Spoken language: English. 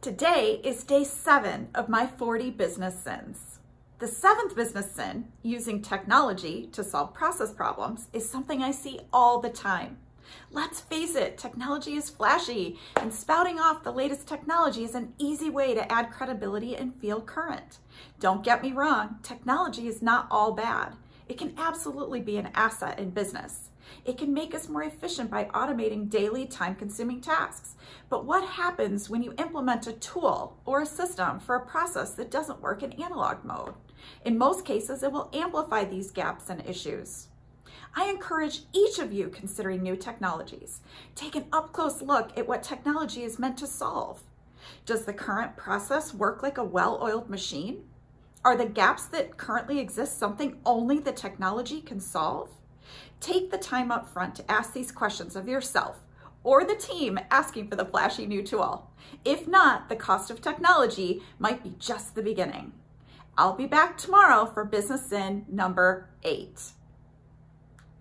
Today is day seven of my 40 business sins. The seventh business sin, using technology to solve process problems, is something I see all the time. Let's face it, technology is flashy, and spouting off the latest technology is an easy way to add credibility and feel current. Don't get me wrong, technology is not all bad. It can absolutely be an asset in business. It can make us more efficient by automating daily time-consuming tasks. But what happens when you implement a tool or a system for a process that doesn't work in analog mode? In most cases, it will amplify these gaps and issues. I encourage each of you considering new technologies. Take an up-close look at what technology is meant to solve. Does the current process work like a well-oiled machine? Are the gaps that currently exist something only the technology can solve? Take the time up front to ask these questions of yourself or the team asking for the flashy new tool. If not, the cost of technology might be just the beginning. I'll be back tomorrow for Business Sin number eight.